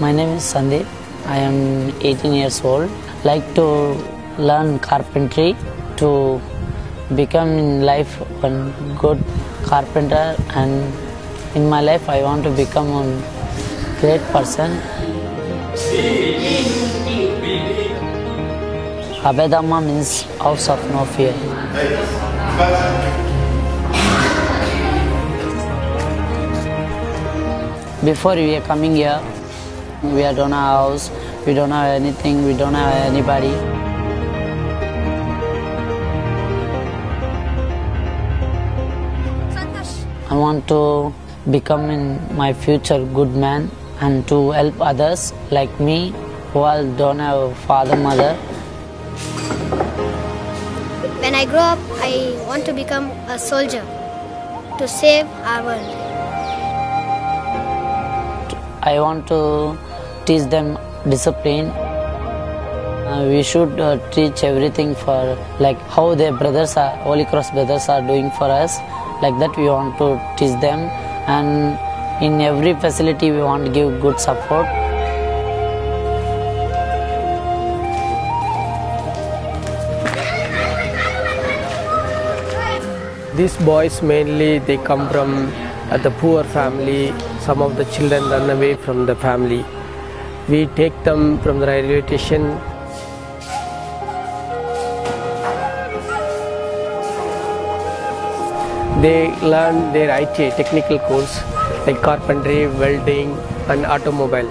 My name is Sandeep. I am 18 years old. Like to learn carpentry to become in life a good carpenter and in my life I want to become a great person. Abhayadhama means house of no fear. Before we are coming here, we are don't have house, we don't have anything, we don't have anybody. I want to become in my future good man and to help others like me who all don't have father mother. When I grow up, I want to become a soldier to save our world. I want to teach them discipline. Uh, we should uh, teach everything for like how their brothers are, Holy Cross brothers are doing for us. Like that, we want to teach them, and in every facility, we want to give good support. These boys mainly they come from uh, the poor family. Some of the children run away from the family. We take them from the railway station. They learn their IT technical course like carpentry, welding, and automobile.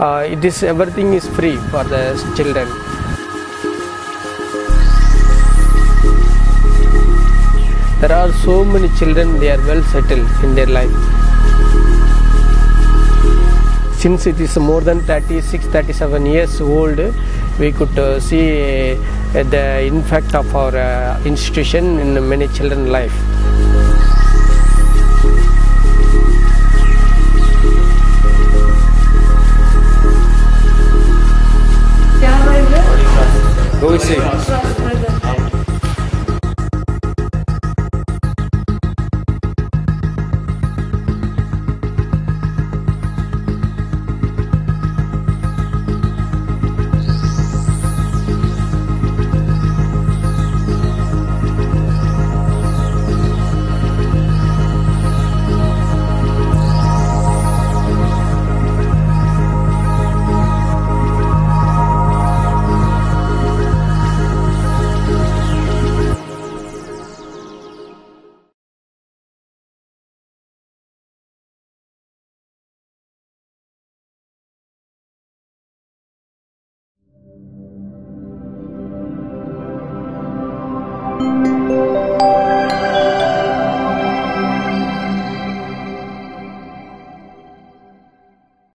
Uh, it is everything is free for the children. There are so many children, they are well settled in their life. Since it is more than 36, 37 years old, we could uh, see uh, the impact of our uh, institution in many children's life. Go with